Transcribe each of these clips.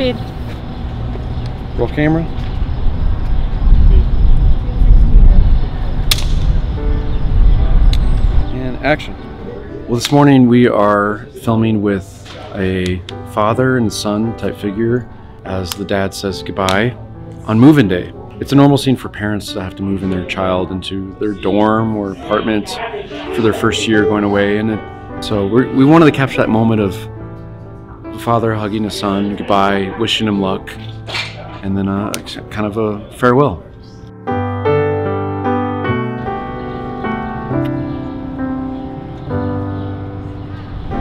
Speed. Roll camera. And action. Well, this morning we are filming with a father and son type figure as the dad says goodbye on move-in day. It's a normal scene for parents to have to move in their child into their dorm or apartment for their first year going away, and it, so we're, we wanted to capture that moment of the father hugging his son goodbye, wishing him luck, and then uh, kind of a farewell.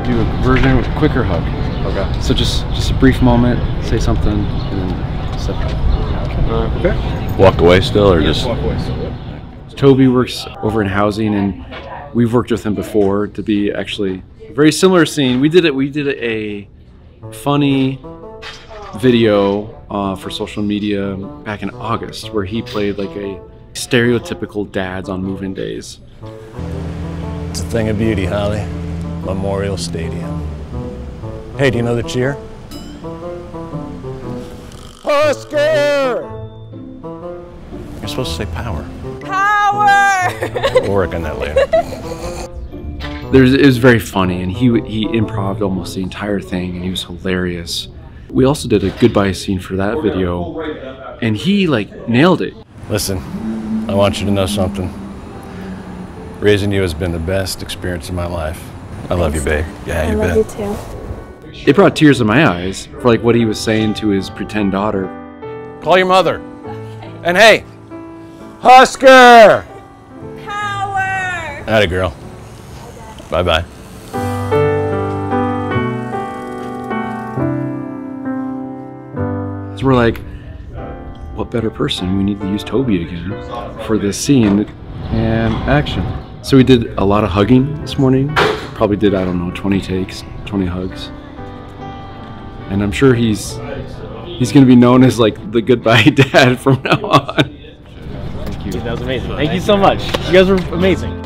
Do a version with a quicker hug. Okay. So just just a brief moment, say something, and then step back. Okay. Walk away still, or just Walk away. Tobey works over in housing, and we've worked with him before to be actually a very similar scene. We did it. We did a funny video uh, for social media back in August, where he played like a stereotypical dads on move-in days. It's a thing of beauty, Holly. Memorial Stadium. Hey, do you know the cheer? Husker! You're supposed to say power. Power! We'll work on that later. There's, it was very funny, and he he improved almost the entire thing, and he was hilarious. We also did a goodbye scene for that video, and he like nailed it. Listen, I want you to know something. Raising you has been the best experience of my life. I love you, babe. Yeah, you bet. I you love bet. you too. It brought tears to my eyes for like what he was saying to his pretend daughter. Call your mother. And hey, Husker! Power! Atta girl. Bye bye. So we're like, what better person? We need to use Tobey again for this scene and action. So we did a lot of hugging this morning. Probably did, I don't know, 20 takes, 20 hugs. And I'm sure he's he's gonna be known as like the goodbye dad from now on. Thank you. That was amazing. Thank you so much. You guys were amazing.